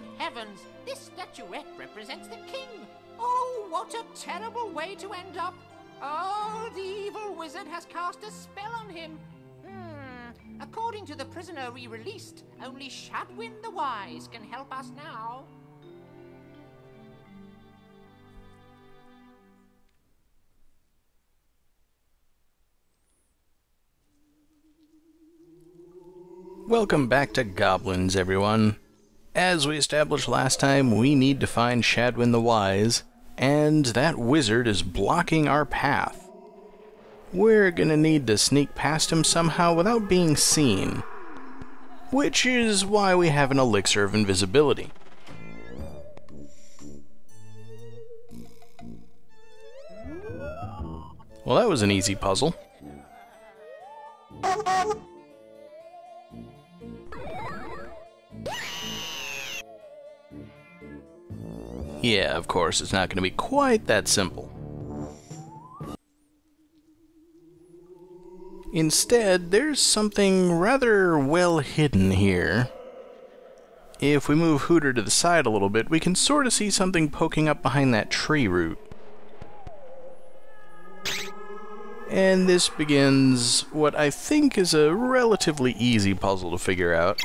Good heavens! This statuette represents the king! Oh, what a terrible way to end up! Oh, the evil wizard has cast a spell on him. Hmm. According to the prisoner we released, only Shadwin the Wise can help us now. Welcome back to Gobliiins, everyone. As we established last time, we need to find Shadwin the Wise, and that wizard is blocking our path. We're gonna need to sneak past him somehow without being seen. Which is why we have an elixir of invisibility. Well, that was an easy puzzle. Yeah, of course, it's not going to be quite that simple. Instead, there's something rather well hidden here. If we move Hooter to the side a little bit, we can sort of see something poking up behind that tree root. And this begins what I think is a relatively easy puzzle to figure out.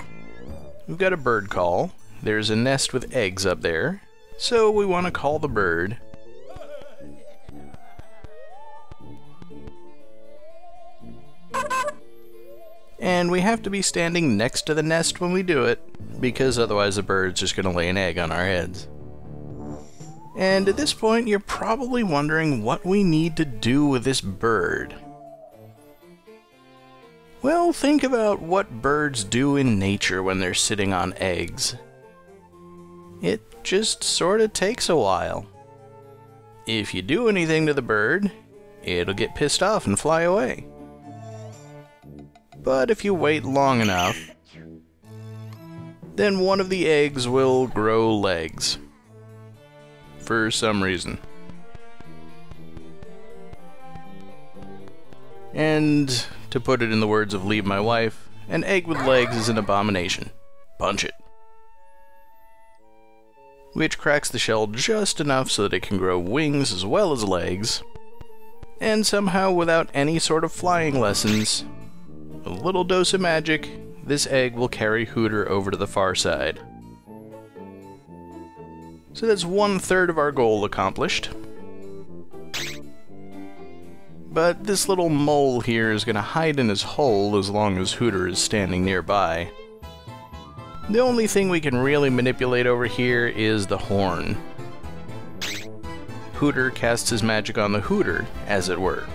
We've got a bird call. There's a nest with eggs up there. So we want to call the bird. And we have to be standing next to the nest when we do it, because otherwise the bird's just going to lay an egg on our heads. And at this point, you're probably wondering what we need to do with this bird. Well, think about what birds do in nature when they're sitting on eggs. It just sort of takes a while. If you do anything to the bird, it'll get pissed off and fly away. But if you wait long enough, then one of the eggs will grow legs. For some reason. And, to put it in the words of Leave My Wife, an egg with legs is an abomination. Punch it which cracks the shell just enough so that it can grow wings as well as legs. And somehow, without any sort of flying lessons, a little dose of magic, this egg will carry Hooter over to the far side. So that's one third of our goal accomplished. But this little mole here is going to hide in his hole as long as Hooter is standing nearby. The only thing we can really manipulate over here is the horn. Hooter casts his magic on the Hooter, as it were.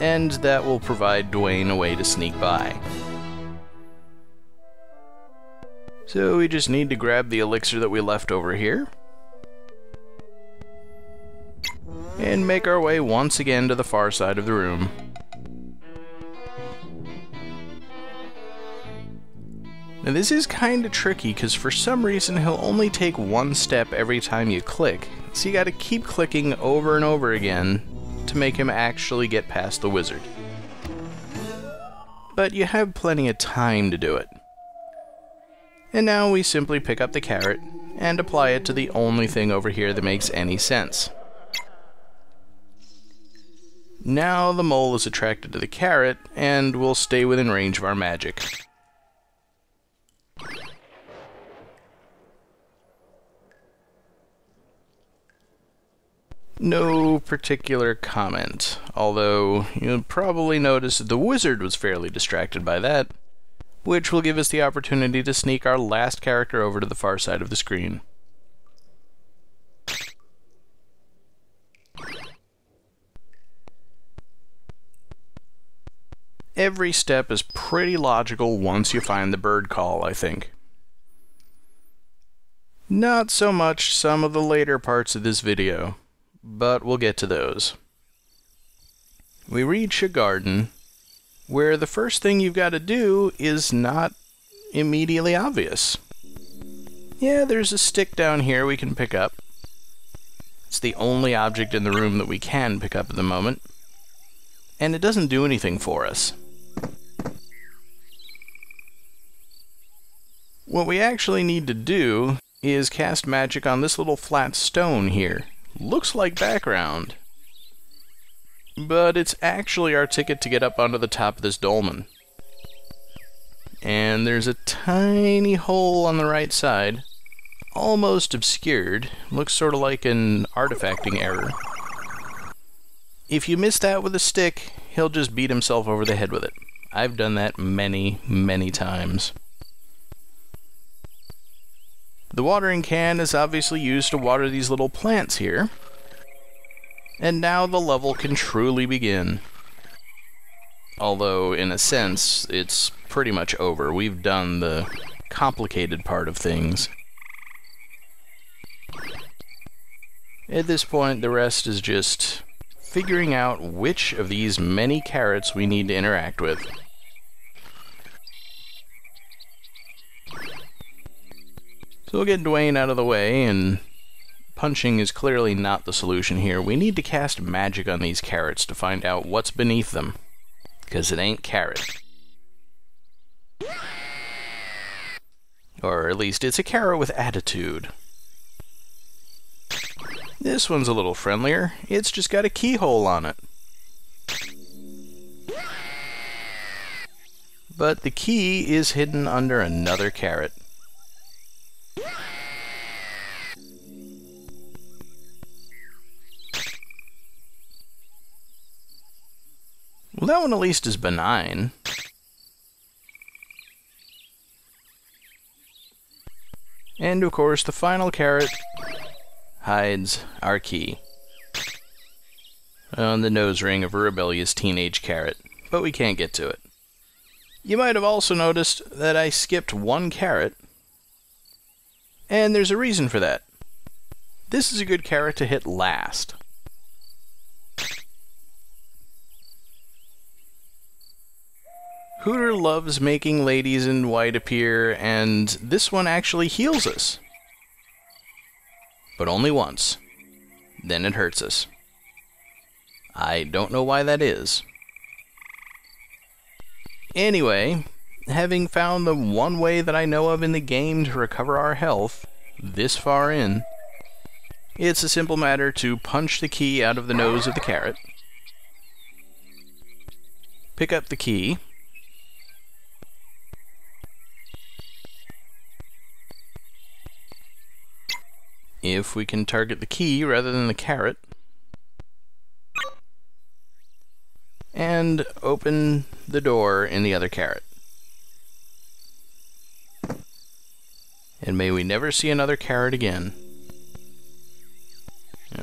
And that will provide Dwayne a way to sneak by. So we just need to grab the elixir that we left over here. And make our way once again to the far side of the room. Now this is kinda tricky because for some reason he'll only take one step every time you click, so you gotta keep clicking over and over again to make him actually get past the wizard. But you have plenty of time to do it. And now we simply pick up the carrot and apply it to the only thing over here that makes any sense. Now the mole is attracted to the carrot and will stay within range of our magic. No particular comment, although you'll probably notice the wizard was fairly distracted by that, which will give us the opportunity to sneak our last character over to the far side of the screen. Every step is pretty logical once you find the bird call, I think. Not so much some of the later parts of this video but we'll get to those. We reach a garden where the first thing you've got to do is not immediately obvious. Yeah, there's a stick down here we can pick up. It's the only object in the room that we can pick up at the moment. And it doesn't do anything for us. What we actually need to do is cast magic on this little flat stone here. Looks like background. But it's actually our ticket to get up onto the top of this dolmen. And there's a tiny hole on the right side, almost obscured. Looks sort of like an artifacting error. If you miss that with a stick, he'll just beat himself over the head with it. I've done that many, many times. The watering can is obviously used to water these little plants here. And now the level can truly begin. Although, in a sense, it's pretty much over. We've done the complicated part of things. At this point, the rest is just figuring out which of these many carrots we need to interact with. So we'll get Dwayne out of the way, and punching is clearly not the solution here. We need to cast magic on these carrots to find out what's beneath them. Because it ain't carrot. Or at least it's a carrot with attitude. This one's a little friendlier. It's just got a keyhole on it. But the key is hidden under another carrot. Well, that one at least is benign. And of course, the final carrot hides our key on the nose ring of a rebellious teenage carrot, but we can't get to it. You might have also noticed that I skipped one carrot, and there's a reason for that. This is a good carrot to hit last. Hooter loves making ladies in white appear, and this one actually heals us. But only once. Then it hurts us. I don't know why that is. Anyway, having found the one way that I know of in the game to recover our health, this far in, it's a simple matter to punch the key out of the nose of the carrot, pick up the key, if we can target the key rather than the carrot. And open the door in the other carrot. And may we never see another carrot again.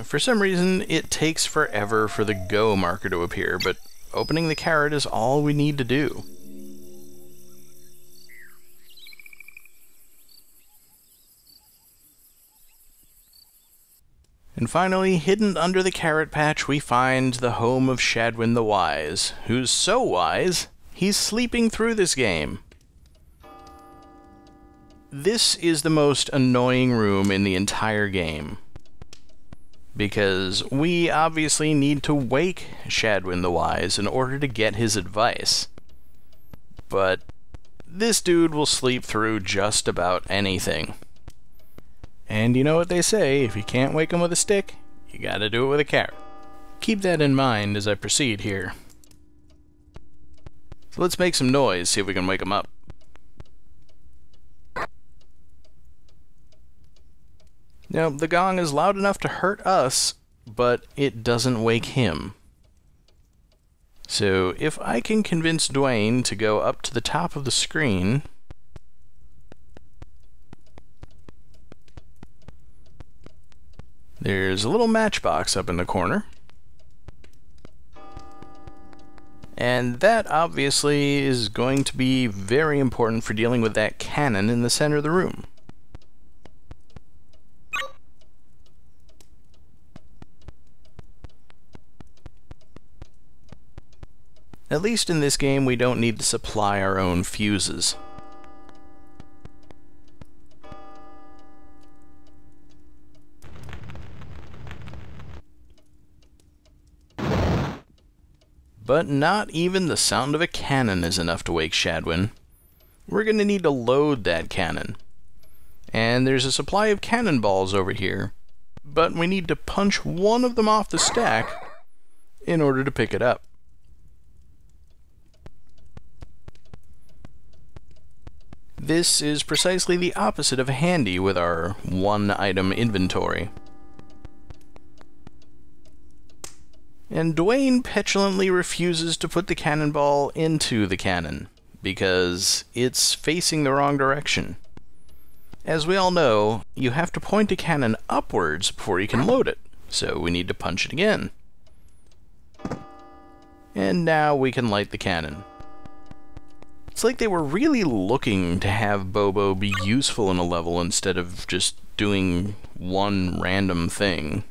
For some reason, it takes forever for the go marker to appear, but opening the carrot is all we need to do. And finally, hidden under the carrot patch, we find the home of Shadwin the Wise, who's so wise, he's sleeping through this game. This is the most annoying room in the entire game. Because we obviously need to wake Shadwin the Wise in order to get his advice. But this dude will sleep through just about anything. And you know what they say, if you can't wake 'em with a stick, you gotta do it with a carrot. Keep that in mind as I proceed here. So let's make some noise, see if we can wake 'em up. Now, the gong is loud enough to hurt us, but it doesn't wake him. So, if I can convince Dwayne to go up to the top of the screen, There's a little matchbox up in the corner. And that obviously is going to be very important for dealing with that cannon in the center of the room. At least in this game we don't need to supply our own fuses. But not even the sound of a cannon is enough to wake Shadwin. we're going to need to load that cannon. And there's a supply of cannonballs over here, but we need to punch one of them off the stack in order to pick it up. This is precisely the opposite of handy with our one item inventory. And Dwayne petulantly refuses to put the cannonball into the cannon because it's facing the wrong direction. As we all know, you have to point a cannon upwards before you can load it, so we need to punch it again. And now we can light the cannon. It's like they were really looking to have Bobo be useful in a level instead of just doing one random thing.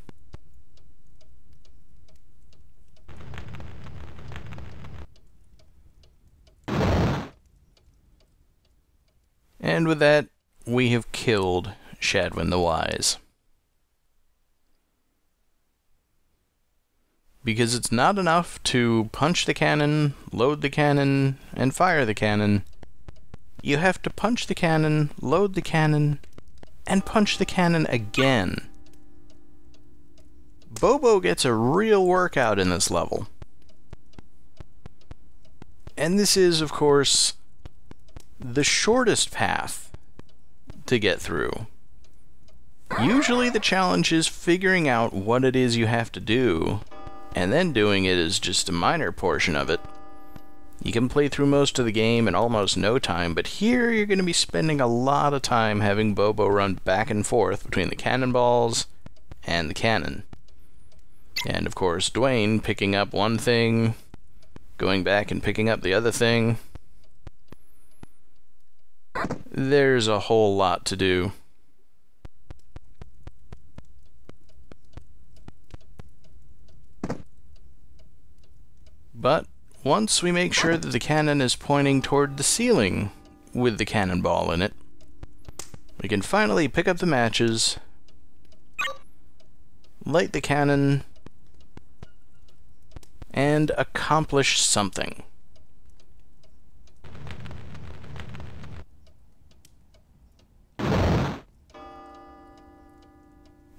And with that, we have killed Shadwin the Wise. Because it's not enough to punch the cannon, load the cannon, and fire the cannon. You have to punch the cannon, load the cannon, and punch the cannon again. Bobo gets a real workout in this level. And this is, of course, the shortest path to get through. Usually the challenge is figuring out what it is you have to do, and then doing it is just a minor portion of it. You can play through most of the game in almost no time, but here you're going to be spending a lot of time having Bobo run back and forth between the cannonballs and the cannon. And of course, Dwayne picking up one thing, going back and picking up the other thing. There's a whole lot to do. But once we make sure that the cannon is pointing toward the ceiling with the cannonball in it, we can finally pick up the matches, light the cannon, and accomplish something.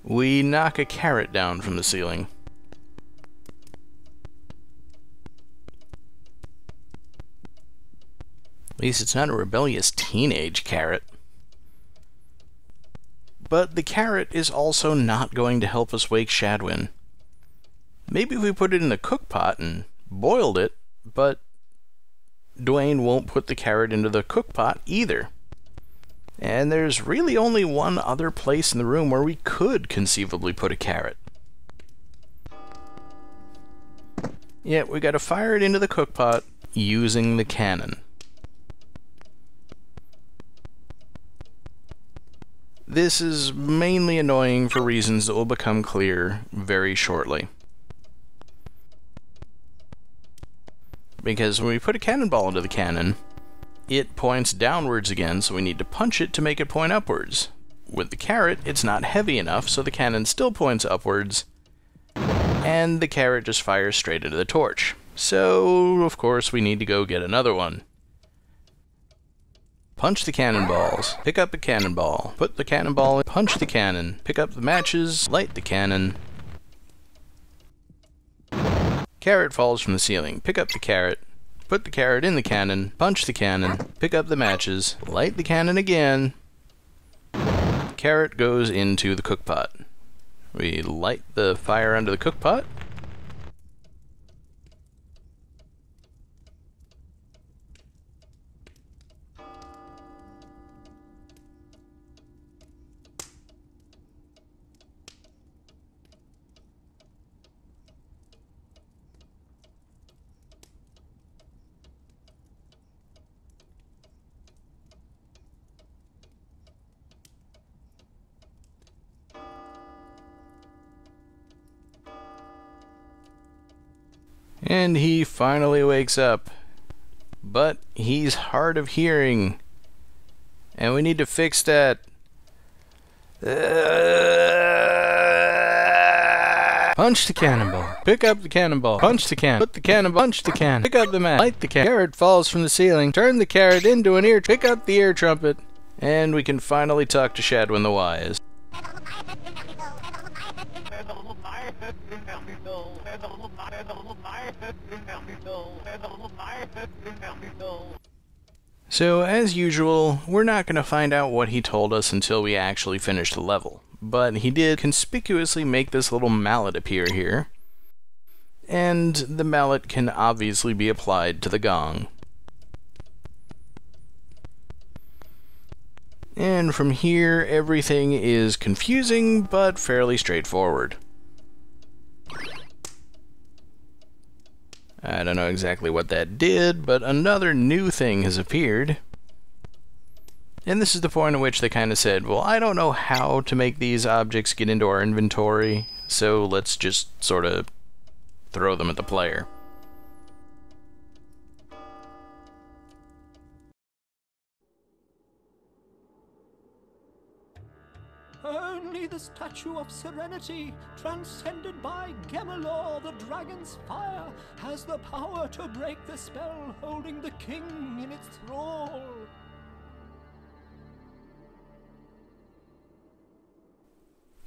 We knock a carrot down from the ceiling. At least it's not a rebellious teenage carrot. But the carrot is also not going to help us wake Shadwin. Maybe we put it in the cook pot and boiled it, but Dwayne won't put the carrot into the cook pot either. And there's really only one other place in the room where we could conceivably put a carrot. Yeah, we gotta fire it into the cookpot using the cannon. This is mainly annoying for reasons that will become clear very shortly. Because when we put a cannonball into the cannon, it points downwards again, so we need to punch it to make it point upwards. With the carrot, it's not heavy enough, so the cannon still points upwards, and the carrot just fires straight into the torch. So, of course, we need to go get another one. Punch the cannonballs, pick up a cannonball, put the cannonball in, punch the cannon, pick up the matches, light the cannon. Carrot falls from the ceiling, pick up the carrot, Put the carrot in the cannon, punch the cannon, pick up the matches, light the cannon again. Carrot goes into the cookpot. We light the fire under the cookpot. And he finally wakes up. But he's hard of hearing. And we need to fix that. Punch the cannonball. Pick up the cannonball. Punch the can. Put the cannonball. Punch the can. Pick up the match. Light the can. Carrot falls from the ceiling. Turn the carrot into an ear. Pick up the ear trumpet. And we can finally talk to Shadwin the Wise. So, as usual, we're not going to find out what he told us until we actually finish the level. But he did conspicuously make this little mallet appear here. And the mallet can obviously be applied to the gong. And from here, everything is confusing but fairly straightforward. I don't know exactly what that did, but another new thing has appeared. And this is the point at which they kind of said, well, I don't know how to make these objects get into our inventory, so let's just sort of throw them at the player. The Statue of Serenity, transcended by Gemalor, the dragon's fire, has the power to break the spell holding the king in its thrall.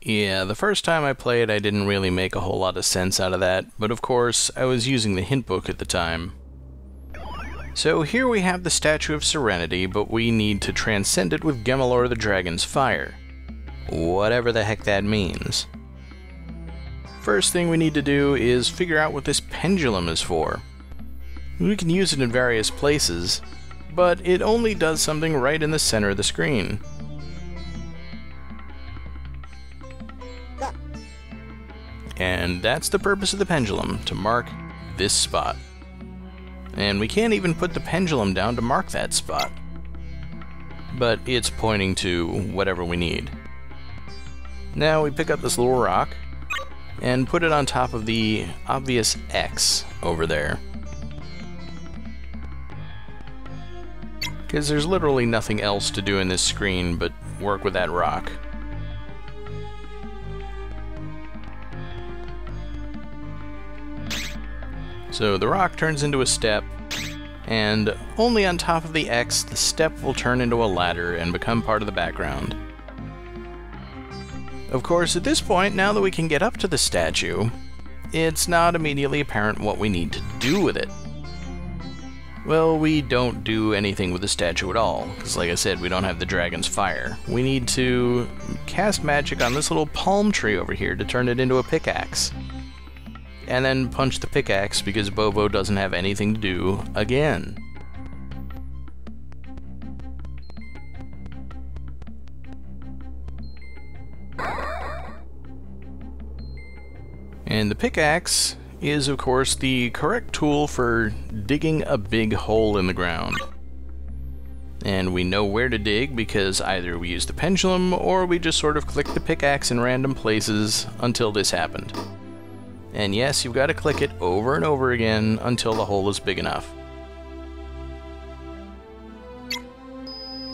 Yeah, the first time I played, I didn't really make a whole lot of sense out of that, but of course, I was using the hint book at the time. So here we have the Statue of Serenity, but we need to transcend it with Gemalor the Dragon's Fire. Whatever the heck that means. First thing we need to do is figure out what this pendulum is for. We can use it in various places, but it only does something right in the center of the screen. And that's the purpose of the pendulum, to mark this spot. And we can't even put the pendulum down to mark that spot. But it's pointing to whatever we need. Now we pick up this little rock and put it on top of the obvious X over there. Because there's literally nothing else to do in this screen but work with that rock. So the rock turns into a step, and only on top of the X, the step will turn into a ladder and become part of the background. Of course, at this point, now that we can get up to the statue, it's not immediately apparent what we need to do with it. Well, we don't do anything with the statue at all, because like I said, we don't have the dragon's fire. We need to cast magic on this little palm tree over here to turn it into a pickaxe and then punch the pickaxe because Bobo doesn't have anything to do again. And the pickaxe is, of course, the correct tool for digging a big hole in the ground. And we know where to dig because either we use the pendulum or we just sort of click the pickaxe in random places until this happened. And yes, you've got to click it over and over again until the hole is big enough.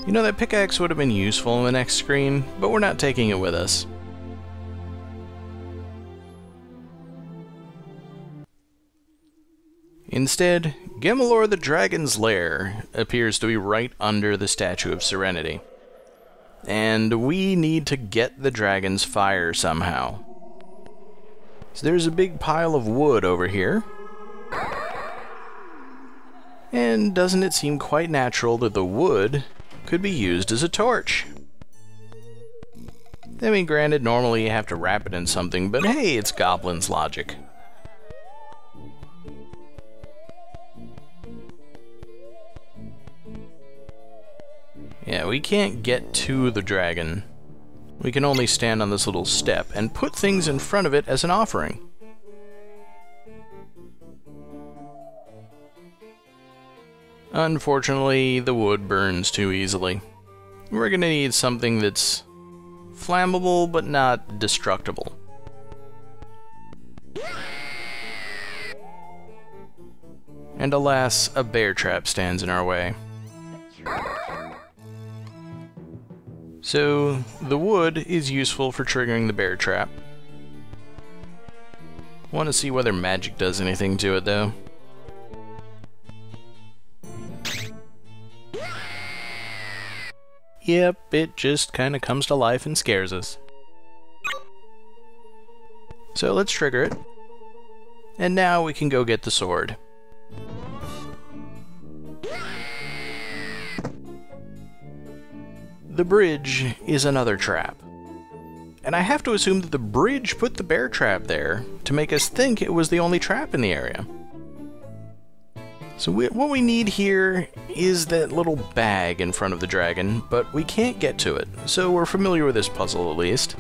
You know, that pickaxe would have been useful in the next screen, but we're not taking it with us. Instead, Gemalor the Dragon's Lair appears to be right under the Statue of Serenity. And we need to get the dragon's fire somehow. So there's a big pile of wood over here. And doesn't it seem quite natural that the wood could be used as a torch? I mean, granted, normally you have to wrap it in something, but hey, it's Goblin's logic. Yeah, we can't get to the dragon we can only stand on this little step and put things in front of it as an offering. Unfortunately, the wood burns too easily. We're gonna need something that's flammable but not destructible. And alas, a bear trap stands in our way. So, the wood is useful for triggering the bear trap. Want to see whether magic does anything to it, though. Yep, it just kind of comes to life and scares us. So let's trigger it. And now we can go get the sword. The bridge is another trap. And I have to assume that the bridge put the bear trap there to make us think it was the only trap in the area. So we, what we need here is that little bag in front of the dragon, but we can't get to it, so we're familiar with this puzzle at least.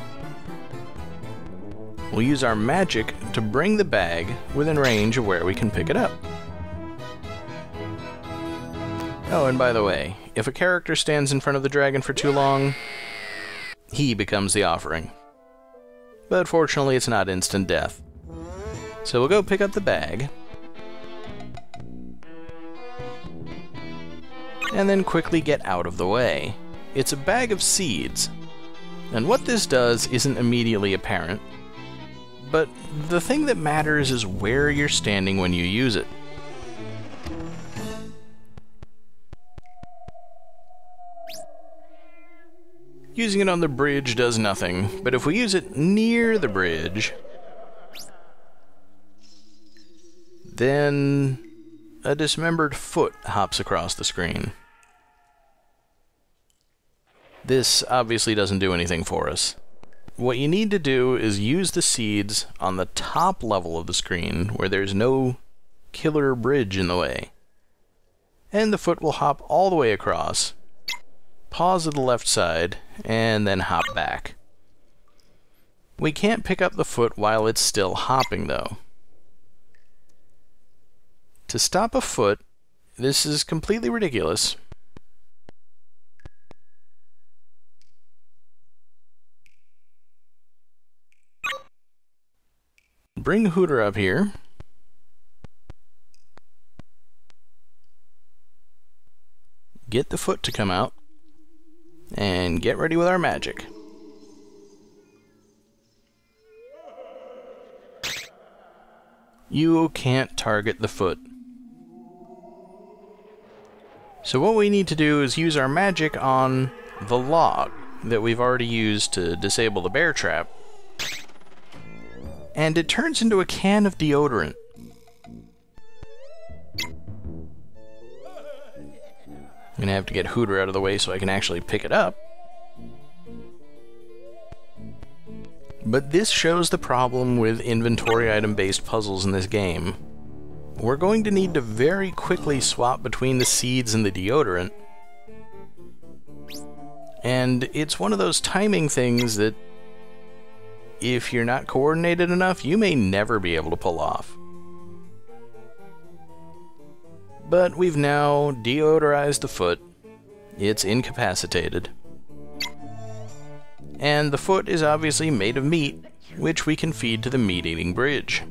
We'll use our magic to bring the bag within range of where we can pick it up. Oh, and by the way, if a character stands in front of the dragon for too long, he becomes the offering. But fortunately, it's not instant death. So we'll go pick up the bag. And then quickly get out of the way. It's a bag of seeds. And what this does isn't immediately apparent, but the thing that matters is where you're standing when you use it. Using it on the bridge does nothing, but if we use it near the bridge, then a dismembered foot hops across the screen. This obviously doesn't do anything for us. What you need to do is use the seeds on the top level of the screen where there's no killer bridge in the way. And the foot will hop all the way across, pause at the left side, and then hop back. We can't pick up the foot while it's still hopping, though. To stop a foot, this is completely ridiculous. Bring Hooter up here. Get the foot to come out and get ready with our magic. You can't target the foot. So what we need to do is use our magic on the log that we've already used to disable the bear trap. And it turns into a can of deodorant. I'm gonna have to get Hooter out of the way so I can actually pick it up. But this shows the problem with inventory item based puzzles in this game. We're going to need to very quickly swap between the seeds and the deodorant. And it's one of those timing things that if you're not coordinated enough, you may never be able to pull off. But we've now deodorized the foot. It's incapacitated. And the foot is obviously made of meat, which we can feed to the meat-eating bridge.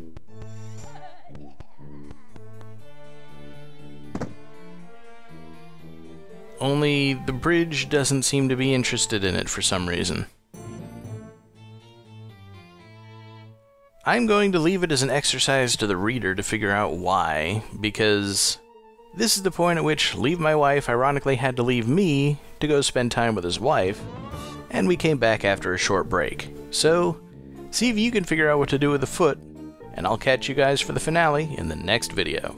Only the bridge doesn't seem to be interested in it for some reason. I'm going to leave it as an exercise to the reader to figure out why, because this is the point at which Leave My Wife ironically had to leave me to go spend time with his wife, and we came back after a short break. So, see if you can figure out what to do with the foot, and I'll catch you guys for the finale in the next video.